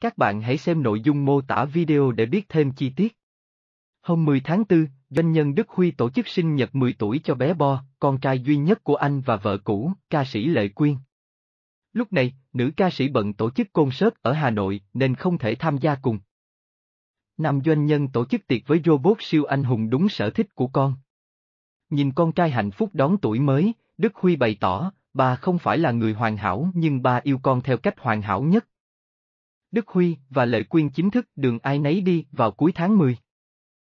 Các bạn hãy xem nội dung mô tả video để biết thêm chi tiết. Hôm 10 tháng 4, doanh nhân Đức Huy tổ chức sinh nhật 10 tuổi cho bé Bo, con trai duy nhất của anh và vợ cũ, ca sĩ Lệ Quyên. Lúc này, nữ ca sĩ bận tổ chức concert ở Hà Nội nên không thể tham gia cùng. Nam doanh nhân tổ chức tiệc với robot siêu anh hùng đúng sở thích của con. Nhìn con trai hạnh phúc đón tuổi mới, Đức Huy bày tỏ, bà không phải là người hoàn hảo nhưng ba yêu con theo cách hoàn hảo nhất. Đức Huy và Lệ Quyên chính thức đường ai nấy đi vào cuối tháng 10.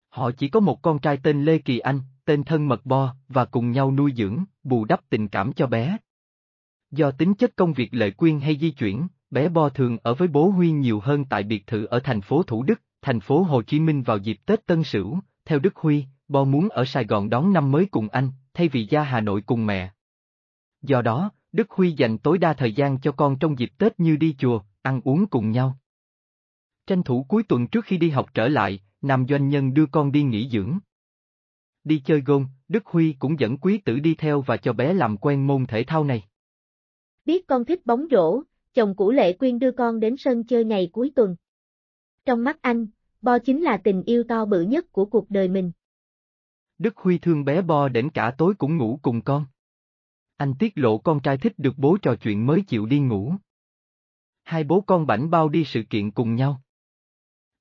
Họ chỉ có một con trai tên Lê Kỳ Anh, tên thân mật Bo, và cùng nhau nuôi dưỡng, bù đắp tình cảm cho bé. Do tính chất công việc Lệ Quyên hay di chuyển, bé Bo thường ở với bố Huy nhiều hơn tại biệt thự ở thành phố Thủ Đức, thành phố Hồ Chí Minh vào dịp Tết Tân Sửu. Theo Đức Huy, Bo muốn ở Sài Gòn đón năm mới cùng anh, thay vì ra Hà Nội cùng mẹ. Do đó, Đức Huy dành tối đa thời gian cho con trong dịp Tết như đi chùa, ăn uống cùng nhau. Tranh thủ cuối tuần trước khi đi học trở lại, nam doanh nhân đưa con đi nghỉ dưỡng. Đi chơi gôn, Đức Huy cũng dẫn quý tử đi theo và cho bé làm quen môn thể thao này. Biết con thích bóng rổ, chồng cũ Lệ Quyên đưa con đến sân chơi ngày cuối tuần. Trong mắt anh, Bo chính là tình yêu to bự nhất của cuộc đời mình. Đức Huy thương bé Bo đến cả tối cũng ngủ cùng con. Anh tiết lộ con trai thích được bố trò chuyện mới chịu đi ngủ. Hai bố con bảnh bao đi sự kiện cùng nhau.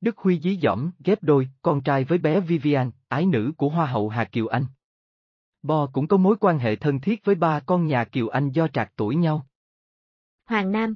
Đức Huy dí dỏm, ghép đôi, con trai với bé Vivian, ái nữ của Hoa hậu Hà Kiều Anh. Bo cũng có mối quan hệ thân thiết với ba con nhà Kiều Anh do trạc tuổi nhau. Hoàng Nam